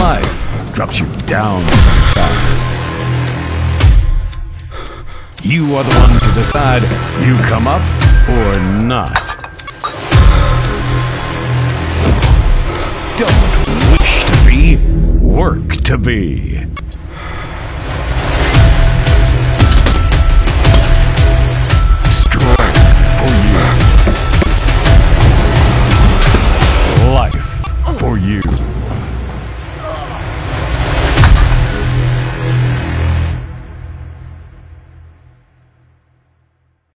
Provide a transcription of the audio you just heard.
Life drops you down sometimes. You are the one to decide you come up or not. Don't wish to be, work to be.